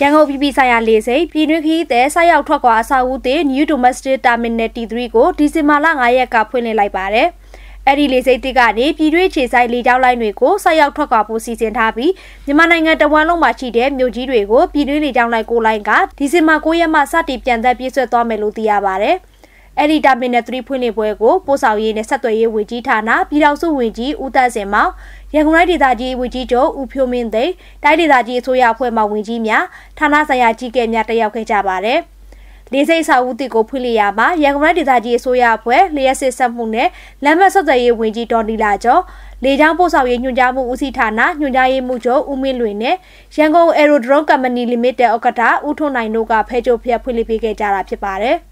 ရန်ကုန်ပြည်ပြည်ဆိုင်ရာလေဆိပ်ပြည်တွင်းခရီးသည်ဆိုက်ရောက်ထွက်ခွာအဆောက်အဦသစ် New Domestic Terminal T3 ကိုဒီဇင်ဘာလ9ရက်ကဖွင့်လှစ်လိုက်ပါတယ်။အဲ့ဒီလေဆိပ်တစ်ကနေပြည်တွင်းခြေဆိုင်လေကြောင်းလိုင်းတွေကိုဆိုက်ရောက်ထွက်ခွာဖို့စီစဉ်ထားပြီးမြန်မာနိုင်ငံတဝန်းလုံးမှာရှိတဲ့မြို့ကြီးတွေကိုပြည်တွင်းလေကြောင်းလိုင်းကိုလိုင်းကဒီဇင်ဘာ9ရက်မှစတင်ပြန်သက်ပြည့်စွက်သွားမယ်လို့သိရပါတယ်။အဲ့ဒီတာမင်နယ်3ဖွင့်လှစ်ပွဲကိုပို့ဆောင်ရေးနဲ့ဆက်သွယ်ရေးဝန်ကြီးဌာနပြည်ထောင်စုဝန်ကြီးဦးသက်စင်မောင် ရန်ကုန်တိုင်းဒေသကြီးဝန်ကြီးချုပ်ဦးဖြိုးမင်းသိန်းတိုင်းဒေသကြီးအစိုးရအဖွဲ့မှဝန်ကြီးများဌာနဆိုင်ရာကြီးကဲများတက်ရောက်ခဲ့ကြပါတယ်လေးစိတ်စာဦးတီကိုဖွင့်လှစ်ရမှာရန်ကုန်တိုင်းဒေသကြီးအစိုးရအဖွဲ့လျှက်စစ်ဆက်မှုနဲ့လမ်းမဆက်သွယ်ရေးဝန်ကြီးဒေါ်နီလာကျော်လေကြောင်းပို့ဆောင်ရေးညွှန်ကြားမှုဦးစီးဌာနညွှန်ကြားရေးမှူးချုပ်ဦးမင်းလွင်နဲ့ရန်ကုန် Aerodrome Company Limited ဥက္ကဋ္ဌဦးထွန်းနိုင်တို့ကဖဲကြိုဖျက်ဖွင့်လှစ်ပေးခဲ့ကြတာဖြစ်ပါတယ်။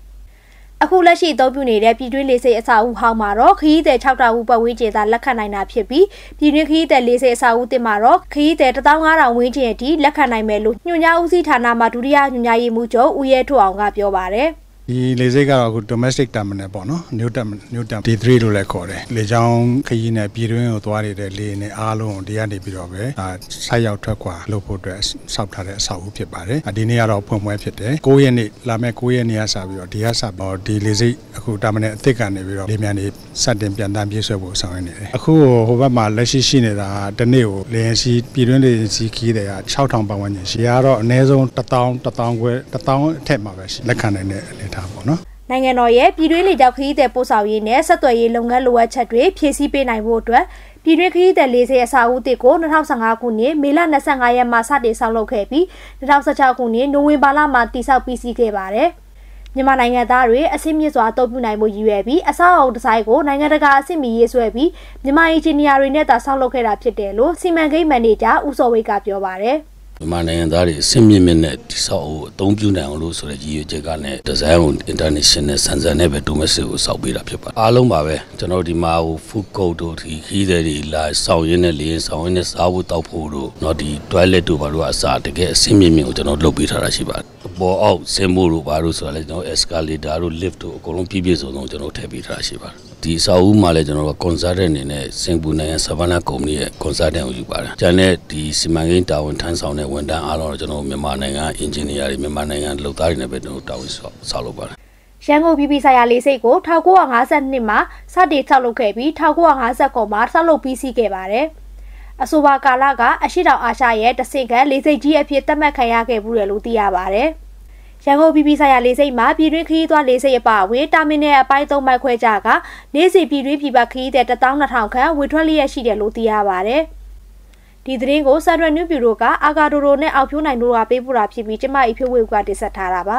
အခုလက်ရှိအသုံးပြုနေတဲ့ပြည်တွင်းလေဆိပ်အဆောက်အဦဟောင်းမှာတော့ခရီးသည်6တောင်ဦးပတ်ဝန်းကျင်သာလက်ခံနိုင်တာဖြစ်ပြီးပြည်တွင်းခရီးသည်လေဆိပ်အဆောက်အဦတင်မှာတော့ခရီးသည်15000ဝန်းကျင်အထိလက်ခံနိုင်မယ်လို့ညွှန်ကြားဦးစီးဌာနမှဒုတိယညွှန်ကြားရေးမှူးချုပ်ဦးရဲထွန်းအောင်ကပြောပါတယ်။ ဒီလေဆိပ်ကတော့အခု domestic terminal ပေါ့နော် new terminal new terminal D3 လို့လည်းခေါ်တယ်လေကြောင်းခရီးနဲ့ပြည်တွင်းကိုသွားနေတဲ့လေနဲ့အားလုံးဒီကနေပြီးတော့ပဲအာဆိုက်ရောက်ထွက်ခွာလုပ်ဖို့အတွက်စောက်ထားတဲ့အဆောက်အဦဖြစ်ပါတယ်ဒီနေ့ကတော့ဖွင့်ပွဲဖြစ်တယ်9ရက်နေ့လာမယ့်9ရက်နေ့ကစပြီးတော့ဒီကစတော့ဒီလေဆိပ်အခု terminal အသစ်ကနေပြီးတော့လေမြန်နေစတင်ပြန်တမ်းပြေးဆွဲဖို့ဆောင်ရနေတယ်အခုဟိုဘက်မှာလက်ရှိရှိနေတာတနေ့ကိုလေရင်စီပြည်တွင်းလေရင်စီခီးတွေက6000ပတ်ဝန်းကျင်ရှိရတော့အနည်းဆုံး1000 1000ခွဲ1000အထက်မှာပဲရှိလက်ခံနိုင်တဲ့အနေထားပေါ့နော်နိုင်ငံတော်ရဲ့ပြည်တွင်းလေကြောင်းခရီးသည်ပို့ဆောင်ရေးနဲ့ဆက်သွယ်ရေးလုပ်ငန်းလိုအပ်ချက်တွေဖြည့်ဆည်းပေးနိုင်ဖို့အတွက်ပြည်တွင်းခရီးသည်လေးစေအစာအုပ်တစ်ကို2015ခုနှစ်မေလ25ရက်မှာစတင်ဆောက်လုပ်ခဲ့ပြီး2016ခုနှစ်နိုဝင်ဘာလမှာတည်ဆောက်ပြီးစီးခဲ့ပါတယ်။မြန်မာနိုင်ငံသားတွေအဆင့်မြင့်စွာအသုံးပြုနိုင်မှုရည်ရွယ်ပြီးအဆောက်အအုံဒီဇိုင်းကိုနိုင်ငံတကာအဆင့်မီရေးဆွဲပြီးမြန်မာအင်ဂျင်နီယာတွေနဲ့သာဆောက်လုပ်ခဲ့တာဖြစ်တယ်လို့စီမံကိန်းမန်နေဂျာဦးစောဝိတ်ကပြောပါတယ်။ မြန်မာနိုင်ငံသားတွေအဆင့်မြင့်မြင့်နဲ့ဒီဆောက်အုပ်အသုံးပြုနိုင်အောင်လို့ဆိုတဲ့ရည်ရွယ်ချက်ကနဲ့ဒီဇိုင်းကို international ဆန်ဆန်နဲ့ပဲ domestic ကိုစောက်ပေးတာဖြစ်ပါတယ်အားလုံးပါပဲကျွန်တော်ဒီမှာဟို food court တို့ဒီခီးတဲ့တွေလာစောက်ရင်းနဲ့လေရင်စောက်ရင်းနဲ့စားဖို့တောက်ဖို့တို့เนาะဒီ toilet တို့ဘာလို့အစားတကယ်အဆင့်မြင့်မြင့်ကိုကျွန်တော်လုပ်ပေးထားတာရှိပါတယ်ပေါ်အောက်ဆင်းဖို့တို့ဘာလို့ဆိုတာလဲကျွန်တော် escalator တို့ lift တို့အကုန်လုံးပြည့်ပြည့်စုံစုံကျွန်တော်ထည့်ပေးထားရှိပါတယ် ဒီအစာအုပ်မှာလည်းကျွန်တော်တို့ consultant အနေနဲ့စင်ပူနိုင်ငံ Savannah Company ရဲ့ consultant ကိုယူပါတယ်။ကျန်တဲ့ဒီစီမံကိန်းတာဝန်ထမ်းဆောင်တဲ့ဝန်ထမ်းအားလုံးတော့ကျွန်တော်မြန်မာနိုင်ငံ engineer တွေမြန်မာနိုင်ငံလုပ်သားတွေနဲ့ပဲကျွန်တော်တာဝန်ဆောက်လုပ်ပါတယ်ရန်ကုန်ပြည်ပြည်ဆိုင်ရာလေးစိတ်ကို1952မှာစတင်ဆောက်လုပ်ခဲ့ပြီး1959မှာဆောက်လုပ်ပြီးစီးခဲ့ပါတယ်။အဆိုပါကာလကအရှိတောင်အာရှရဲ့တဆင့်ခံလေးစိတ်ကြီးအဖြစ်သတ်မှတ်ခံရခဲ့ဘူးတယ်လို့သိရပါတယ်။ ရန်ကုန်ပြည်ပြည်ဆိုင်ရာလေးစိတ်မှာပြည်တွင်းခရီးသွားလေးစိတ်အပါအဝင်တာမီနယ်အပိုင်း၃မိုက်ခွဲကြကနေ့စီပြည်တွင်းပြည်ပခရီးတဲ့12000ခန့်ဝေထွက်လျက်ရှိတယ်လို့သိရပါဗျ။ဒီသတင်းကိုစက်ရနျူဘျူရိုကအာဂါဒိုရိုနဲ့အောက်ဖြိုးနိုင်တို့ကပေးပို့တာဖြစ်ပြီးကျမအဖြိုးဝေကတင်ဆက်ထားတာပါ